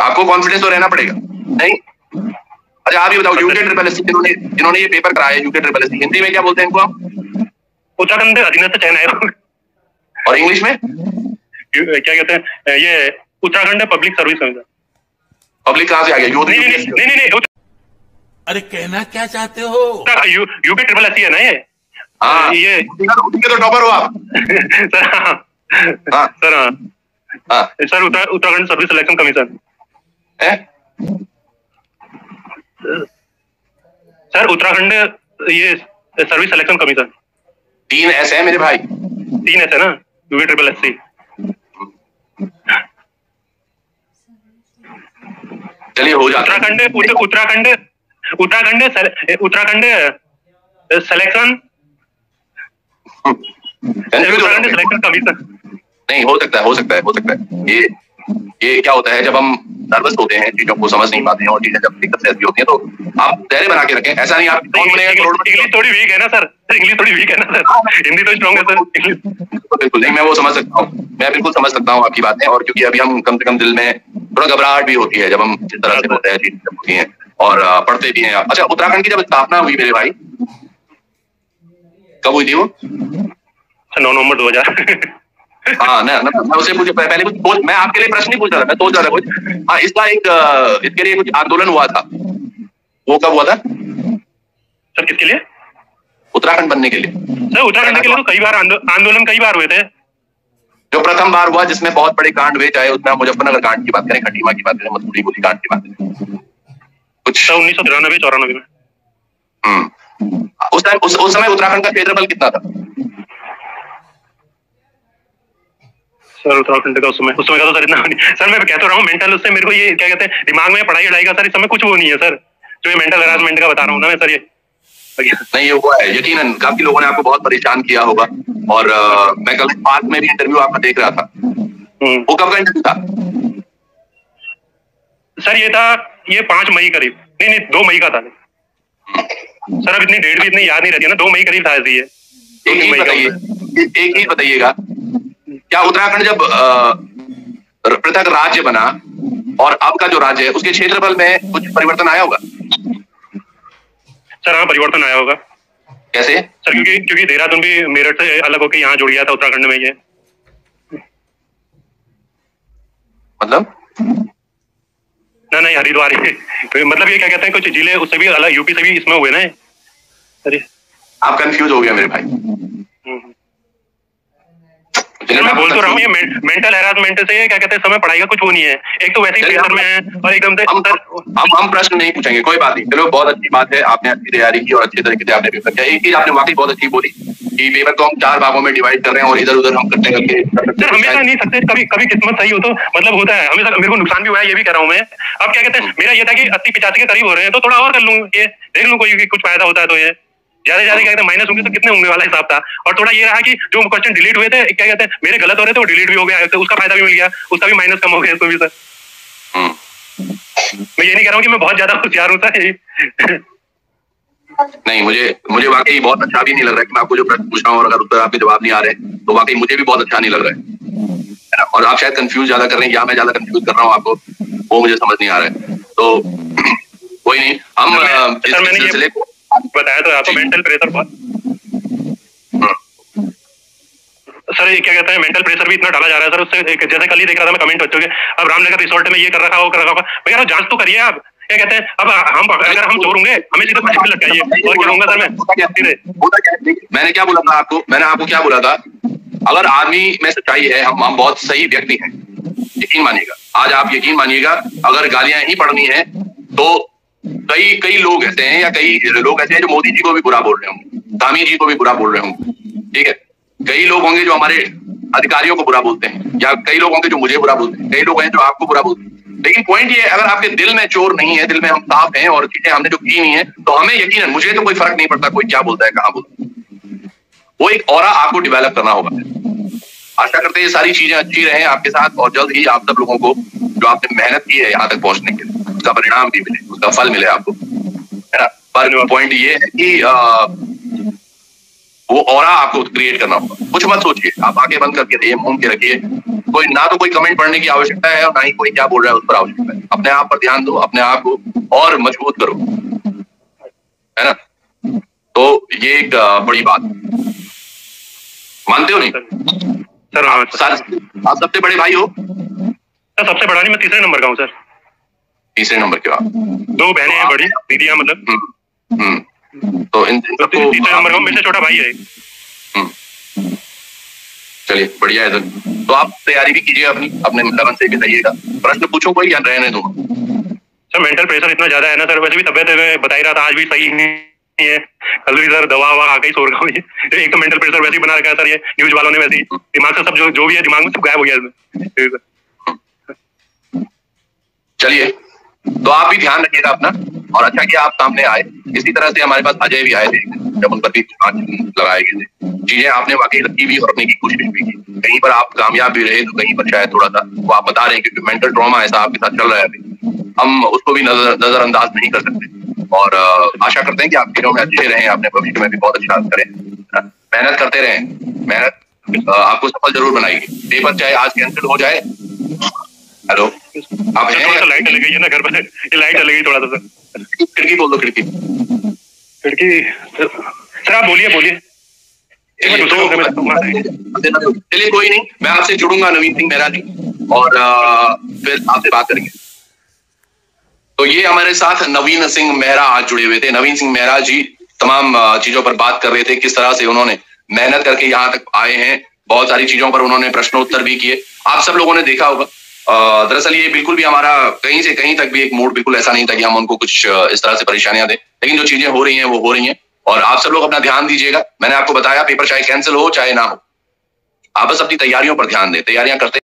आपको कॉन्फिडेंस तो रहना पड़ेगा। नहीं? अच्छा आप ये बताओ यूके ट्रिपल एस जिन्होंने जिन्होंने ये पेपर कराया यूके ट्रिपल एस हिंदी में क्या बोलते हैं इनको आप? उत्तराखंड अधीनस्थ चयन आयोग। और इंग्लिश में? क्या कहते हैं? ये Uttarakhand public service commission public कहाँ से आ गया? यूथ नहीं नहीं नहीं अरे कहना क्या चाहते हो? यू यूपी ट्रिपल एस है ना ये? हाँ। ये तो टॉपर हो आप। सर हाँ। हाँ। सर हाँ। हाँ। Sir Uttarakhand service selection commission? Sir Uttarakhand ये सर्विस सिलेक्शन कमीशन तीन ऐसे है मेरे भाई। तीन ऐसे ना? यूपी ट्रिपल एस सी चलिए हो जाता Uttarakhand Uttarakhand Uttarakhand Uttarakhand selection Uttarakhand selection commission नहीं हो सकता है हो सकता है हो सकता है। ये ये क्या होता है जब हम नर्वस होते हैं चीज़ों को समझ नहीं पाते हैं और चीज़ें जब दिक्कत से होती है तो आप धैर्य बना के रखें। ऐसा नहीं आप इंग्लिश थोड़ी वीक है ना सर इंग्लिश थोड़ी वीक है ना सर हिंदी तो स्ट्रॉन्ग है सर बिल्कुल बिल्कुल। नहीं मैं वो समझ सकता हूँ। मैं बिल्कुल समझ सकता हूँ आपकी बातें। और क्योंकि अभी हम कम से कम दिल में थोड़ा घबराहट भी होती है जब हम जिस तरह से होते हैं चीज़ें जब होती हैं। और पढ़ते भी हैं। अच्छा उत्तराखंड की जब स्थापना हुई मेरे भाई? कब हुई थी वो? नौ नवंबर दो हज़ार। हाँ ना ना मैं उसे पूछ पहले कुछ सोच मैं आपके लिए प्रश्न नहीं पूछ रहा था मैं सोच रहा था कुछ। हाँ इसका एक इसके लिए कुछ आंदोलन हुआ था। वो कब हुआ था? सर किसके लिए? उत्तराखंड बनने के लिए। सर उत्तराखंड के लिए तो कई बार आंदोलन कई बार हुए थे। जो प्रथम बार हुआ जिसमें बहुत बड़े कांड हुए चाहे उसमें मुजफ्फरनगर कांड की बात करें खटीमा की बात करें मसूरी गोली कांड की बात करें। कुछ उन्नीस सौ तिरानवे चौरानवे में। हम्म। उस टाइम उस, उस समय उत्तराखंड का क्षेत्रफल कितना था? सर उत्तराखंड का उस समय। उस समय का तो सर इतना नहीं। सर मैं कह तो रहा हूँ मेंटल उससे मेरे को ये क्या कहते हैं दिमाग में पढ़ाई वढ़ाई का सर इस समय कुछ वो नहीं है सर। जो ये मेंटल हरासमेंट का बता रहा हूँ ना मैं सर ये। नहीं ये हुआ है। यकीनन काफ़ी लोगों ने आपको बहुत परेशान किया होगा। और अ, मैं कल पार्क में भी इंटरव्यू आपका देख रहा था। हम्म। वो कब का इंटरव्यू था? सर ये था ये पाँच मई करीब। नहीं नहीं दो मई का था। सर अब इतनी डेट भी इतनी याद नहीं रहती है ना दो मई करीब था ऐसे ये एक ही बताइएगा। क्या उत्तराखंड जब पृथक राज्य बना और अब का जो राज्य है उसके क्षेत्रफल में कुछ परिवर्तन आया होगा? सर हाँ परिवर्तन आया होगा। कैसे? सर क्योंकि क्योंकि देहरादून भी मेरठ से अलग होकर यहाँ जुड़ गया था उत्तराखंड में ये। मतलब? ना नहीं हरिद्वार ही। मतलब ये क्या कहते हैं कुछ ज़िले उससे भी अलग यूपी से भी इसमें हुए ना। सर आप कंफ्यूज हो गया मेरे भाई। मैं बोल तो रहा हूँ। ये मेंटल हेरासमेंट से क्या कहते हैं समय पढ़ाई का कुछ वो नहीं है। एक तो वैसे ही प्रेशर में है और एकदम से हम हम हम प्रश्न नहीं पूछेंगे कोई बात नहीं। चलो बहुत अच्छी बात है आपने अच्छी तैयारी की और अच्छे तरीके से आपने पेपर किया। एक चीज़ आपने वाकई बहुत अच्छी बोली कि पेपर को हम चार भागों में डिवाइड कर रहे हैं और इधर उधर हम करते करके सर हमेशा नहीं सकते कभी कभी किस्मत सही हो तो मतलब होता है। हमेशा मेरे को नुकसान भी हुआ है ये भी कह रहा हूँ मैं। अब क्या कहते हैं मेरा ये था कि अस्सी पिचासी के करीब हो रहे हैं तो थोड़ा और कर लूँ ये। देख लूँ कोई कुछ फ़ायदा होता है तो ये। ज़्यादा ज़्यादा क्या कहते हैं माइनस होंगे तो कितने होंगे वाला हिसाब था। और थोड़ा ये रहा कि जो क्वेश्चन डिलीट हुए थे क्या कहते हैं मेरे गलत हो रहे थे वो डिलीट भी हो गया तो उसका फ़ायदा भी मिल गया उसका भी माइनस कम हो गया इसको भी सर। हम्म, मैं ये नहीं कह रहा हूँ कि मैं बहुत ज़्यादा होशियार हूँ सर नहीं मुझे मुझे वाकई बहुत अच्छा भी नहीं लग रहा है कि मैं आपको जो प्रश्न पूछ रहा हूँ और अगर उस पर आपके जवाब नहीं आ रहे तो वाकई मुझे भी बहुत अच्छा नहीं लग रहा है। है और आप शायद कंफ्यूज ज़्यादा कर रहे हैं या मैं ज़्यादा कंफ्यूज कर रहा हूँ आपको वो मुझे समझ नहीं आ रहा है। तो कोई नहीं हम इस सिलसिले को बताया तो आपको मेंटल प्रेशर बहुत सर ये क्या कहते हैं? मेंटल प्रेशर भी इतना डाला जा रहा है सर उससे जैसे कल ही देख रहा था मैं कमेंट बच्चों के। अब रामनगर रिसोर्ट में ये कर रखा वो कर रखा होगा हूँ जाँच तो करिए आप। क्या कहते हैं? अब हम अगर हम चोर होंगे हमें सीधा फांसी पे लटकाइए और क्या होगा सर मैं? है? मैंने क्या बोला था आपको? मैंने आपको क्या बोला था? अगर आदमी में सच्चाई है हम हम बहुत सही व्यक्ति हैं। यकीन मानिएगा। आज आप यकीन मानिएगा अगर गालियाँ ही पढ़नी है तो कई कई लोग ऐसे हैं या कई लोग ऐसे हैं जो मोदी जी को भी बुरा बोल रहे होंगे धामी जी को भी बुरा बोल रहे होंगे ठीक है? कई लोग होंगे जो हमारे अधिकारियों को बुरा बोलते हैं, या कई लोग होंगे जो मुझे बुरा बोलते हैं, कई लोग हैं जो आपको बुरा बोलते हैं। लेकिन पॉइंट ये है, अगर आपके दिल में चोर नहीं है, दिल में हम साफ़ हैं और चीज़ें हमने जो की नहीं है तो हमें यकीन है मुझे तो कोई फ़र्क नहीं पड़ता कोई क्या बोलता है, कहाँ बोलता है। वो एक और आपको डेवलप करना होगा। आशा करते हैं ये सारी चीज़ें अच्छी रहे आपके साथ और जल्द ही आप सब लोगों को जो आपने मेहनत की है यहाँ तक पहुँचने के लिए उसका परिणाम भी मिले उसका फल मिले आपको। है ना? पर पॉइंट ये है कि आ, वो और आपको क्रिएट करना होगा। कुछ मत सोचिए आप आगे बंद करके रहिए मूंग के रखिए। कोई ना तो कोई कमेंट पढ़ने की आवश्यकता है और ना ही कोई क्या बोल रहा है उस पर आवश्यकता है। अपने आप पर ध्यान दो अपने आप को और मज़बूत करो। है ना? तो ये एक बड़ी बात। मानते हो नहीं? सर हाँ सर आप सबसे बड़े भाई हो? सर, सबसे बड़ा नहीं मैं तीसरे नंबर का हूँ सर। तीसरे नंबर के आप? दो बहनें हैं बड़ी दीदियाँ मतलब। हम्म, हम्म। तो इन तो तीसरे नंबर का मेरे छोटा भाई है। हम्म। चलिए बढ़िया है सर तो आप तैयारी भी कीजिए अपनी अपने लगन से भी जाइएगा प्रश्न पूछो कोई या रहने दो। सर मेंटल प्रेशर इतना ज़्यादा है ना सर वैसे भी तबियत मैं बता ही रहा था आज भी सही नहीं। कल भी सर दवा ववा आके ही सो रहा हूँ ये। एक तो मेंटल प्रेशर वैसे ही बना रखा है सर ये न्यूज़ वालों ने वैसे ही। दिमाग से सब जो जो भी है, दिमाग में सब गायब हो गया चलिए तो आप भी ध्यान रखिएगा अपना, और अच्छा कि आप सामने आए। इसी तरह से हमारे पास अजय भी आए थे, जब उन पर भी लगाए गए थे। चीज़ें आपने वाकई रखी भी और रखने की कोशिश भी की। कहीं पर आप कामयाब भी रहे तो कहीं पर शायद थोड़ा सा, वो आप बता रहे हैं, क्योंकि मेंटल ट्रॉमा ऐसा आपके साथ चल रहा है अभी। हम उसको भी नज़र, नजरअंदाज नहीं कर सकते। और आशा करते हैं कि आप खेलों में अच्छे रहें अपने भविष्य में भी बहुत अच्छा करें। मेहनत करते रहें। मेहनत आपको सफल ज़रूर बनाएगी। पेपर चाहे आज कैंसिल हो जाए। हेलो आप हैं? सा लाइट चली गई है ना घर पर ये लाइट चली गई थोड़ा सा सर। खिड़की बोल दो खिड़की। खिड़की सर आप बोलिए बोलिए। चलिए कोई नहीं। मैं आपसे जुड़ूँगा नवीन सिंह मेहरा जी और फिर आपसे बात करेंगे। तो ये हमारे साथ नवीन सिंह मेहरा आज जुड़े हुए थे। नवीन सिंह मेहरा जी तमाम चीज़ों पर बात कर रहे थे, किस तरह से उन्होंने मेहनत करके यहाँ तक आए हैं। बहुत सारी चीज़ों पर उन्होंने प्रश्नोत्तर भी किए। आप सब लोगों ने देखा होगा। दरअसल ये बिल्कुल भी हमारा कहीं से कहीं तक भी एक मूड बिल्कुल ऐसा नहीं था कि हम उनको कुछ इस तरह से परेशानियाँ दें। लेकिन जो चीज़ें हो रही हैं, वो हो रही हैं। और आप सब लोग अपना ध्यान दीजिएगा। मैंने आपको बताया, पेपर चाहे कैंसिल हो, चाहे ना हो। आप बस अपनी तैयारियों पर ध्यान दें। तैयारियाँ करते